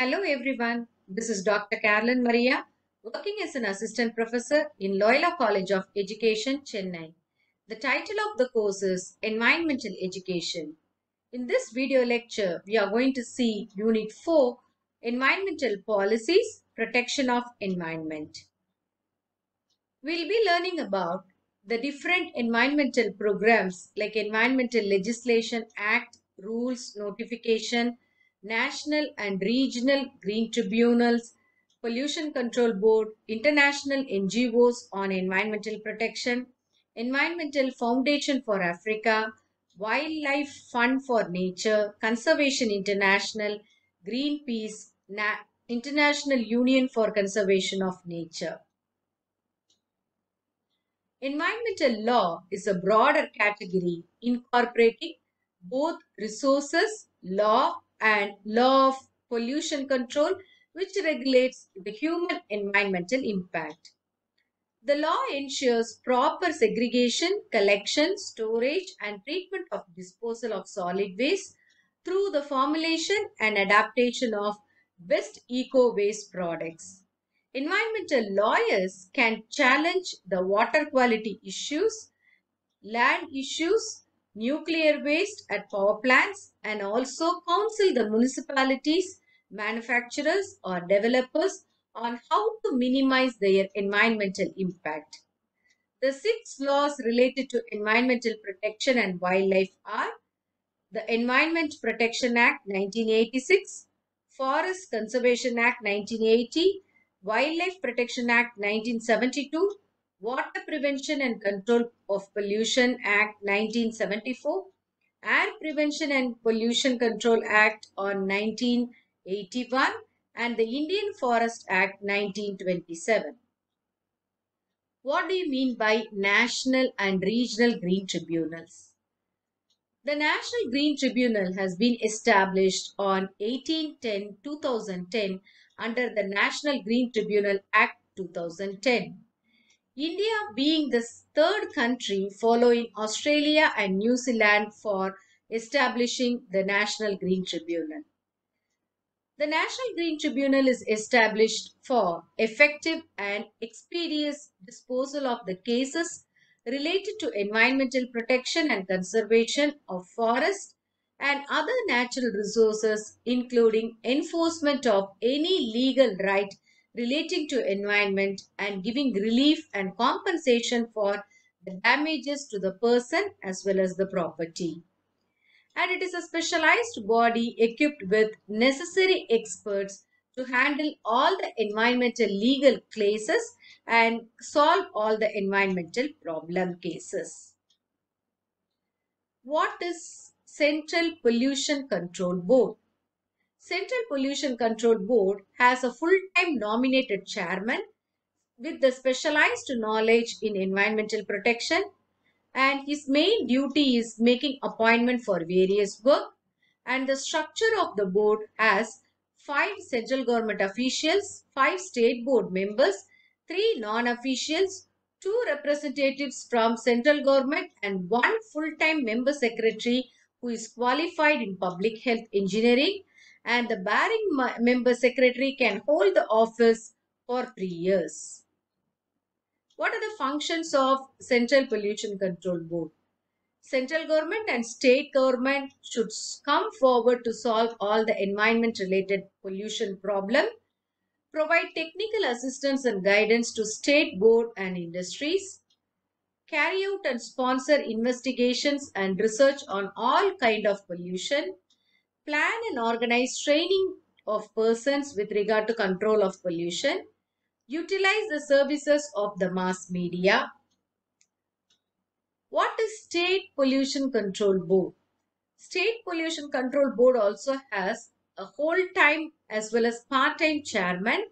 Hello everyone, this is Dr. Caroline Maria, working as an assistant professor in Loyola College of Education, Chennai. The title of the course is Environmental Education. In this video lecture, we are going to see Unit 4, Environmental Policies, Protection of Environment. We'll be learning about the different environmental programs like Environmental Legislation Act, Rules, Notification, national and regional green tribunals, pollution control board, international NGOs on environmental protection, Environmental Foundation for Africa, Wildlife Fund for Nature, Conservation International, Greenpeace, Na- International Union for Conservation of Nature. Environmental law is a broader category incorporating both resources law and law of pollution control, which regulates the human environmental impact. The law ensures proper segregation, collection, storage, and treatment of disposal of solid waste through the formulation and adaptation of best eco waste products. Environmental lawyers can challenge the water quality issues, land issues, nuclear waste at power plants and also counsel the municipalities, manufacturers or developers on how to minimize their environmental impact. The six laws related to environmental protection and wildlife are the Environment Protection Act 1986, Forest Conservation Act 1980, Wildlife Protection Act 1972, Water Prevention and Control of Pollution Act 1974, Air Prevention and Pollution Control Act on 1981, and the Indian Forest Act 1927. What do you mean by national and regional green tribunals? The National Green Tribunal has been established on 1810-2010 under the National Green Tribunal Act 2010. India being the third country following Australia and New Zealand for establishing the National Green Tribunal. The National Green Tribunal is established for effective and expeditious disposal of the cases related to environmental protection and conservation of forests and other natural resources, including enforcement of any legal right relating to environment and giving relief and compensation for the damages to the person as well as the property. And it is a specialized body equipped with necessary experts to handle all the environmental legal cases and solve all the environmental problem cases. What is Central Pollution Control Board? Central Pollution Control Board has a full-time nominated chairman with the specialized knowledge in environmental protection. And his main duty is making appointment for various work. And the structure of the board has five central government officials, five state board members, three non-officials, two representatives from central government and one full-time member secretary who is qualified in public health engineering and the barring member secretary can hold the office for three years. What are the functions of Central Pollution Control Board? Central government and state government should come forward to solve all the environment related pollution problem, provide technical assistance and guidance to state board and industries, carry out and sponsor investigations and research on all kind of pollution, plan and organize training of persons with regard to control of pollution, utilize the services of the mass media. What is State Pollution Control Board? State Pollution Control Board also has a whole-time as well as part-time chairman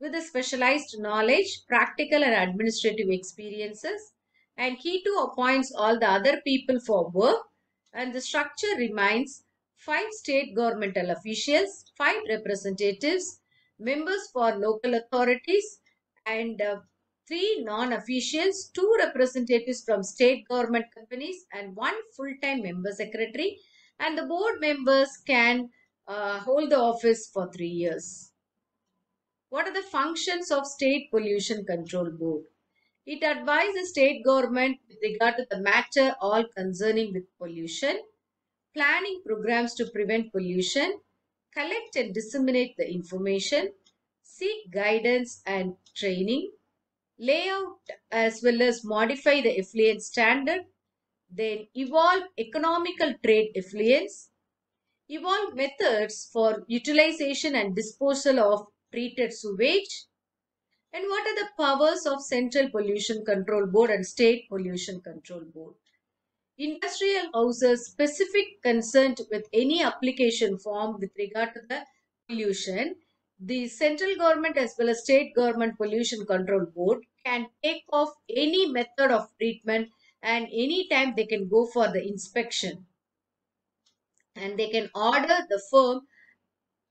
with a specialized knowledge, practical and administrative experiences and he too appoints all the other people for work and the structure remains five state governmental officials, five representatives, members for local authorities and uh, three non-officials, two representatives from state government companies and one full-time member secretary and the board members can uh, hold the office for three years. What are the functions of State Pollution Control Board? It advises the state government with regard to the matter all concerning with pollution, planning programs to prevent pollution, collect and disseminate the information, seek guidance and training, lay out as well as modify the effluent standard, then evolve economical trade effluents, evolve methods for utilization and disposal of treated sewage, and what are the powers of Central Pollution Control Board and State Pollution Control Board? Industrial houses specific concerned with any application form with regard to the pollution, the central government as well as state government pollution control board can take off any method of treatment and anytime they can go for the inspection. And they can order the firm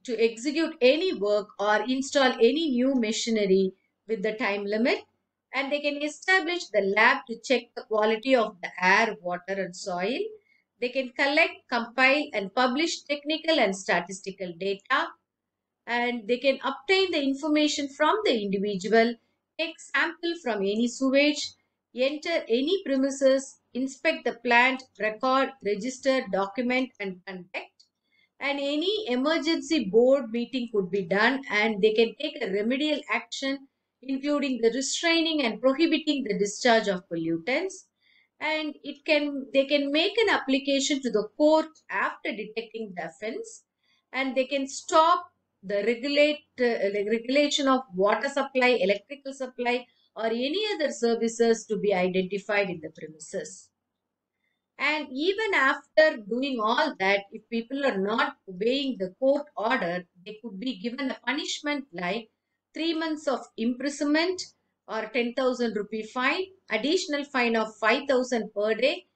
to execute any work or install any new machinery with the time limit and they can establish the lab to check the quality of the air, water and soil. They can collect, compile and publish technical and statistical data. And they can obtain the information from the individual, take sample from any sewage, enter any premises, inspect the plant, record, register, document and conduct and any emergency board meeting could be done and they can take a remedial action including the restraining and prohibiting the discharge of pollutants. And it can they can make an application to the court after detecting the offense. And they can stop the regulate uh, regulation of water supply electrical supply or any other services to be identified in the premises. And even after doing all that if people are not obeying the court order they could be given a punishment like three months of imprisonment or 10,000 rupee fine, additional fine of 5,000 per day.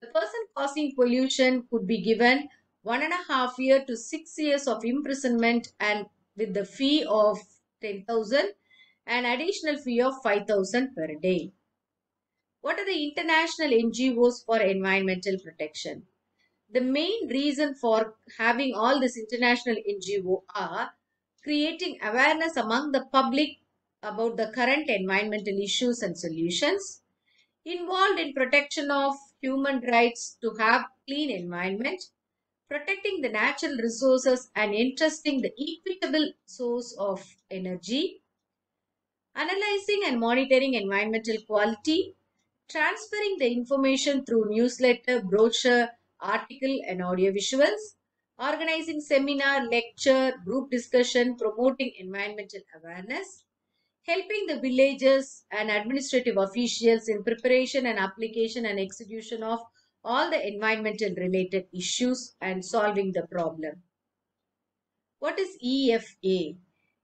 The person causing pollution could be given one and a half year to six years of imprisonment and with the fee of 10,000 and additional fee of 5,000 per day. What are the international NGOs for environmental protection? The main reason for having all this international NGO are creating awareness among the public about the current environmental issues and solutions, involved in protection of human rights to have clean environment, protecting the natural resources and entrusting the equitable source of energy, analyzing and monitoring environmental quality, transferring the information through newsletter, brochure, article and audio visuals, organizing seminar, lecture, group discussion, promoting environmental awareness, helping the villagers and administrative officials in preparation and application and execution of all the environmental related issues and solving the problem. What is EFA?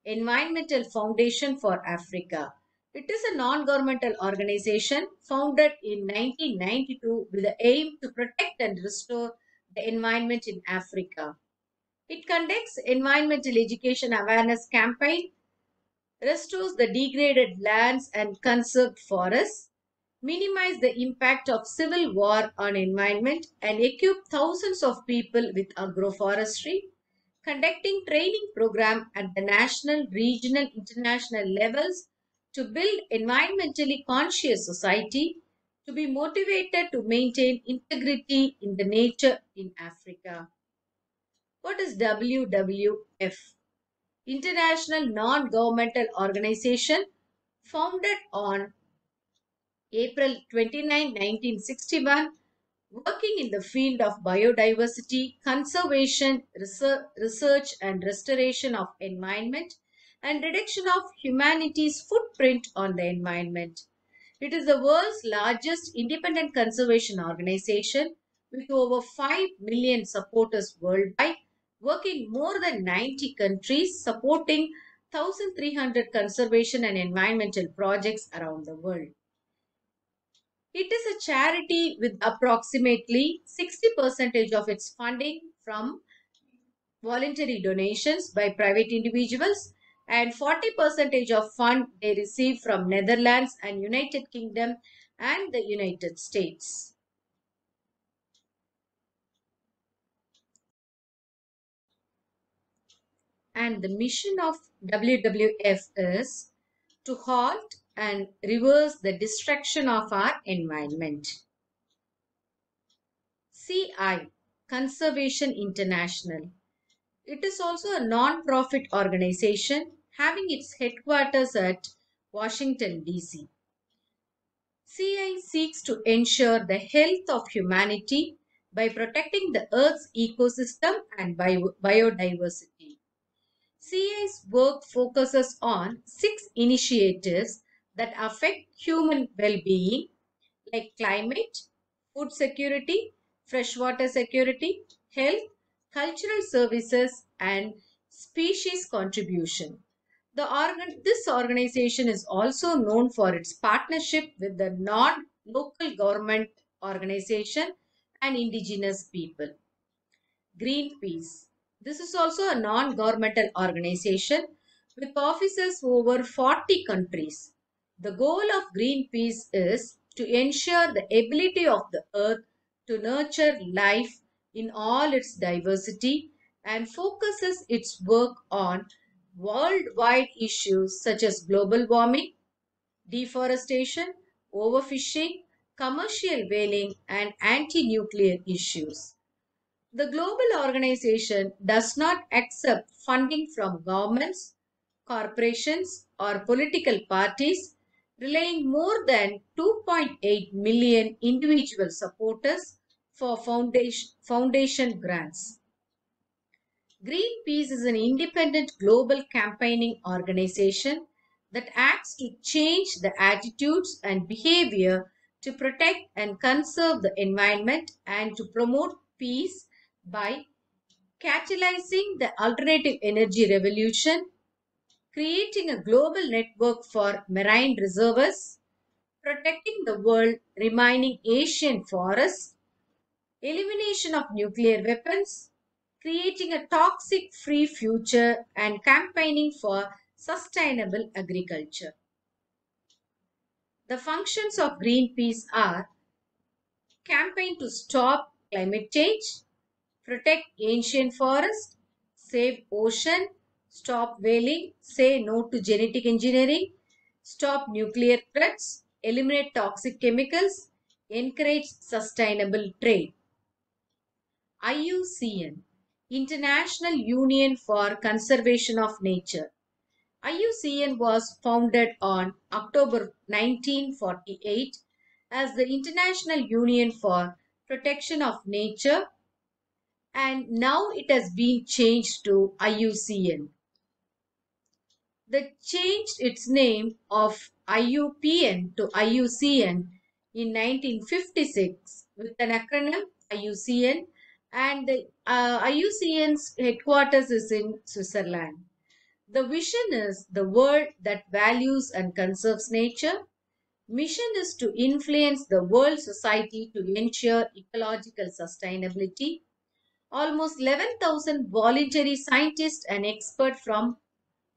Environmental Foundation for Africa. It is a non-governmental organization founded in 1992 with the aim to protect and restore the environment in Africa. It conducts environmental education awareness campaign, restores the degraded lands and conserved forests, minimize the impact of civil war on environment and equip thousands of people with agroforestry, conducting training program at the national, regional, international levels to build environmentally conscious society to be motivated to maintain integrity in the nature in Africa. What is WWF? International Non-Governmental Organization founded on April 29, 1961, working in the field of biodiversity, conservation, research and restoration of environment and reduction of humanity's footprint on the environment. It is the world's largest independent conservation organization with over 5 million supporters worldwide, working more than 90 countries, supporting 1,300 conservation and environmental projects around the world. It is a charity with approximately 60% of its funding from voluntary donations by private individuals and 40 percentage of fund they receive from Netherlands and United Kingdom and the United States. and the mission of WWF is to halt and reverse the destruction of our environment. CI Conservation International. It is also a non-profit organization having its headquarters at Washington, D.C. CI seeks to ensure the health of humanity by protecting the Earth's ecosystem and bio biodiversity. CI's work focuses on six initiatives that affect human well-being like climate, food security, freshwater security, health, cultural services, and species contribution. Organ this organization is also known for its partnership with the non-local government organization and indigenous people. Greenpeace. This is also a non-governmental organization with offices over 40 countries. The goal of Greenpeace is to ensure the ability of the earth to nurture life in all its diversity and focuses its work on worldwide issues such as global warming, deforestation, overfishing, commercial whaling, and anti-nuclear issues. The global organization does not accept funding from governments, corporations, or political parties, relying more than 2.8 million individual supporters for foundation, foundation grants. Greenpeace is an independent global campaigning organization that acts to change the attitudes and behavior to protect and conserve the environment and to promote peace by catalyzing the alternative energy revolution, creating a global network for marine reservoirs, protecting the world remaining Asian forests, elimination of nuclear weapons, creating a toxic free future and campaigning for sustainable agriculture. The functions of Greenpeace are campaign to stop climate change, protect ancient forests, save ocean, stop whaling, say no to genetic engineering, stop nuclear threats, eliminate toxic chemicals, encourage sustainable trade. IUCN International Union for Conservation of Nature. IUCN was founded on October 1948 as the International Union for Protection of Nature and now it has been changed to IUCN. The changed its name of IUPN to IUCN in 1956 with an acronym IUCN and the uh, IUCN's headquarters is in Switzerland. The vision is the world that values and conserves nature. Mission is to influence the world society to ensure ecological sustainability. Almost 11,000 voluntary scientists and experts from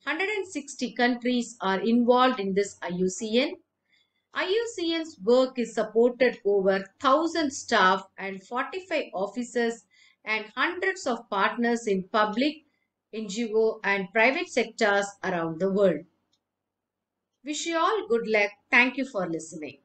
160 countries are involved in this IUCN. IUCN's work is supported over 1000 staff and 45 officers and hundreds of partners in public, NGO and private sectors around the world. Wish you all good luck. Thank you for listening.